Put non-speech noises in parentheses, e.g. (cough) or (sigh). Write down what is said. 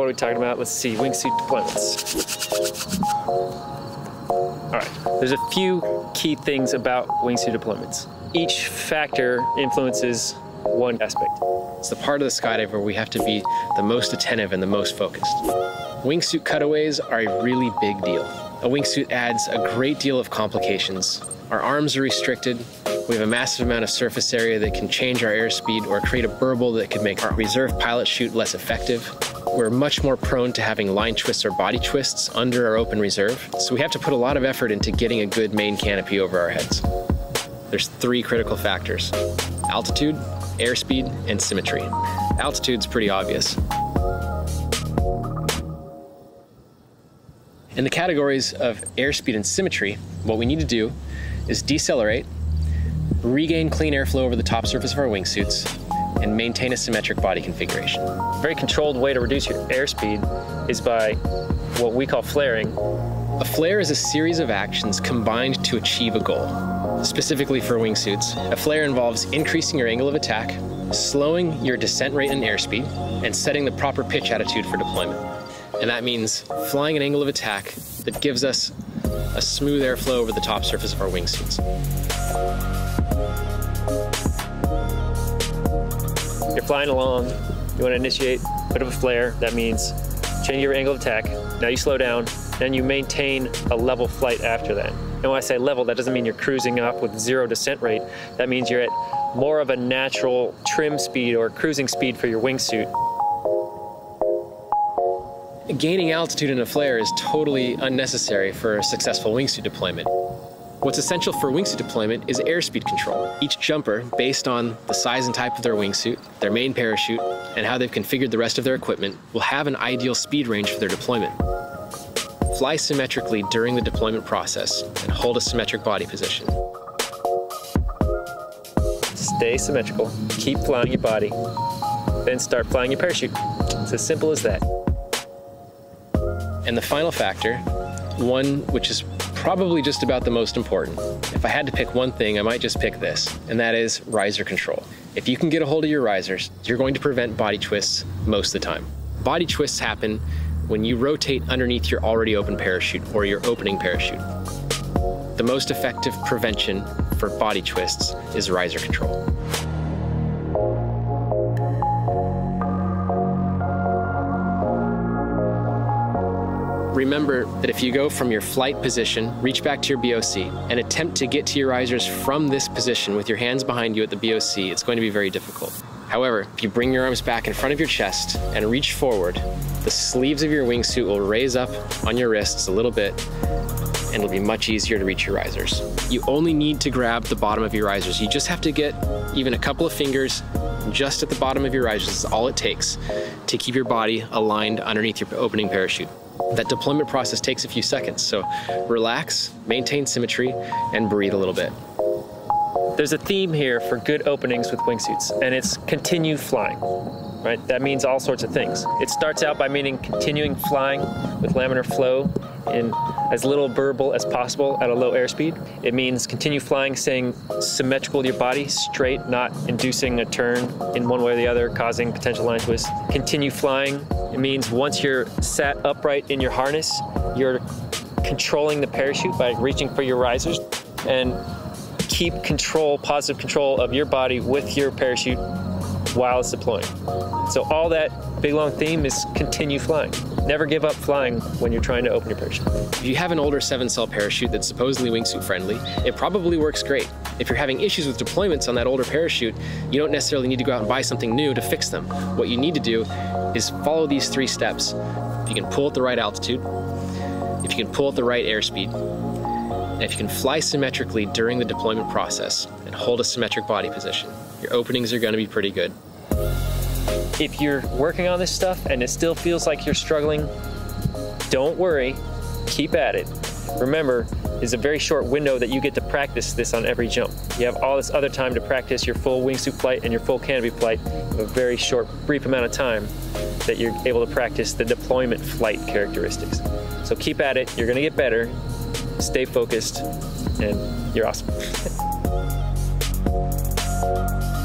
what are we talking about? Let's see, wingsuit deployments. All right, there's a few key things about wingsuit deployments. Each factor influences one aspect. It's the part of the skydive where we have to be the most attentive and the most focused. Wingsuit cutaways are a really big deal. A wingsuit adds a great deal of complications. Our arms are restricted. We have a massive amount of surface area that can change our airspeed or create a burble that could make our reserve pilot chute less effective. We're much more prone to having line twists or body twists under our open reserve, so we have to put a lot of effort into getting a good main canopy over our heads. There's three critical factors, altitude, airspeed, and symmetry. Altitude's pretty obvious. In the categories of airspeed and symmetry, what we need to do is decelerate, regain clean airflow over the top surface of our wingsuits, and maintain a symmetric body configuration. A very controlled way to reduce your airspeed is by what we call flaring. A flare is a series of actions combined to achieve a goal. Specifically for wingsuits, a flare involves increasing your angle of attack, slowing your descent rate and airspeed, and setting the proper pitch attitude for deployment. And that means flying an angle of attack that gives us a smooth airflow over the top surface of our wingsuits. You're flying along, you want to initiate a bit of a flare. That means change your angle of attack. Now you slow down, and you maintain a level flight after that. And when I say level, that doesn't mean you're cruising up with zero descent rate. That means you're at more of a natural trim speed or cruising speed for your wingsuit. Gaining altitude in a flare is totally unnecessary for a successful wingsuit deployment. What's essential for wingsuit deployment is airspeed control. Each jumper, based on the size and type of their wingsuit, their main parachute, and how they've configured the rest of their equipment, will have an ideal speed range for their deployment. Fly symmetrically during the deployment process and hold a symmetric body position. Stay symmetrical, keep flying your body, then start flying your parachute. It's as simple as that. And the final factor, one which is probably just about the most important. If I had to pick one thing, I might just pick this, and that is riser control. If you can get a hold of your risers, you're going to prevent body twists most of the time. Body twists happen when you rotate underneath your already open parachute or your opening parachute. The most effective prevention for body twists is riser control. Remember that if you go from your flight position, reach back to your BOC, and attempt to get to your risers from this position with your hands behind you at the BOC, it's going to be very difficult. However, if you bring your arms back in front of your chest and reach forward, the sleeves of your wingsuit will raise up on your wrists a little bit and it'll be much easier to reach your risers. You only need to grab the bottom of your risers. You just have to get even a couple of fingers just at the bottom of your risers. This is all it takes to keep your body aligned underneath your opening parachute. That deployment process takes a few seconds, so relax, maintain symmetry, and breathe a little bit. There's a theme here for good openings with wingsuits, and it's continue flying, right? That means all sorts of things. It starts out by meaning continuing flying with laminar flow in as little burble as possible at a low airspeed. It means continue flying, staying symmetrical to your body, straight, not inducing a turn in one way or the other, causing potential line twist. Continue flying. It means once you're sat upright in your harness, you're controlling the parachute by reaching for your risers and keep control, positive control of your body with your parachute while it's deploying. So all that big long theme is continue flying. Never give up flying when you're trying to open your parachute. If you have an older seven cell parachute that's supposedly wingsuit friendly, it probably works great. If you're having issues with deployments on that older parachute, you don't necessarily need to go out and buy something new to fix them. What you need to do is follow these three steps. If you can pull at the right altitude, if you can pull at the right airspeed, and if you can fly symmetrically during the deployment process and hold a symmetric body position, your openings are going to be pretty good. If you're working on this stuff and it still feels like you're struggling, don't worry, keep at it remember, is a very short window that you get to practice this on every jump. You have all this other time to practice your full wingsuit flight and your full canopy flight a very short, brief amount of time that you're able to practice the deployment flight characteristics. So keep at it, you're gonna get better, stay focused, and you're awesome. (laughs)